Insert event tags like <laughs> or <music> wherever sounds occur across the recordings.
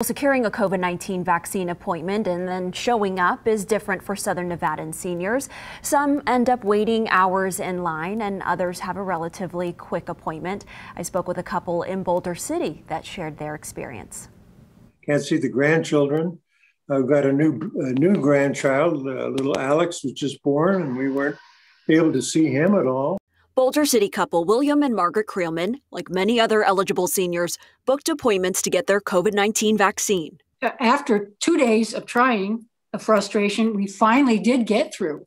Securing a COVID 19 vaccine appointment and then showing up is different for Southern Nevadan seniors. Some end up waiting hours in line, and others have a relatively quick appointment. I spoke with a couple in Boulder City that shared their experience. Can't see the grandchildren. I've got a new, a new grandchild, uh, little Alex was just born, and we weren't able to see him at all. Boulder City couple William and Margaret Creelman, like many other eligible seniors, booked appointments to get their COVID 19 vaccine. After two days of trying, the frustration, we finally did get through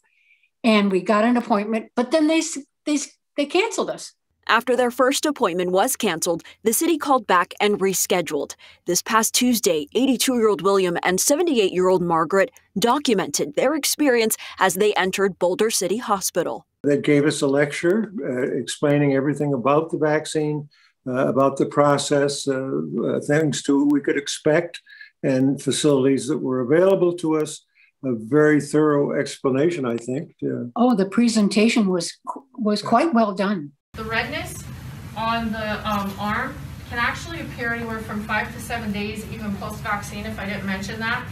and we got an appointment, but then they, they, they canceled us. After their first appointment was canceled, the city called back and rescheduled. This past Tuesday, 82 year old William and 78 year old Margaret documented their experience as they entered Boulder City Hospital that gave us a lecture uh, explaining everything about the vaccine, uh, about the process, uh, uh things to we could expect, and facilities that were available to us. A very thorough explanation, I think. Oh, the presentation was was quite well done. The redness on the um, arm can actually appear anywhere from five to seven days, even post-vaccine. If I didn't mention that,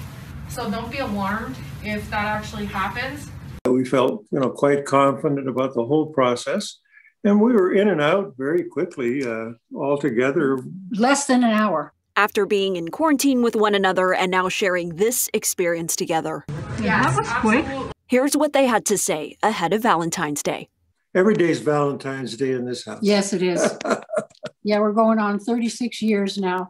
so don't be alarmed if that actually happens. We felt, you know, quite confident about the whole process, and we were in and out very quickly, uh, all together. Less than an hour. After being in quarantine with one another and now sharing this experience together. Yeah, that was quick. Here's what they had to say ahead of Valentine's Day. Every day is Valentine's Day in this house. Yes, it is. <laughs> yeah, we're going on 36 years now.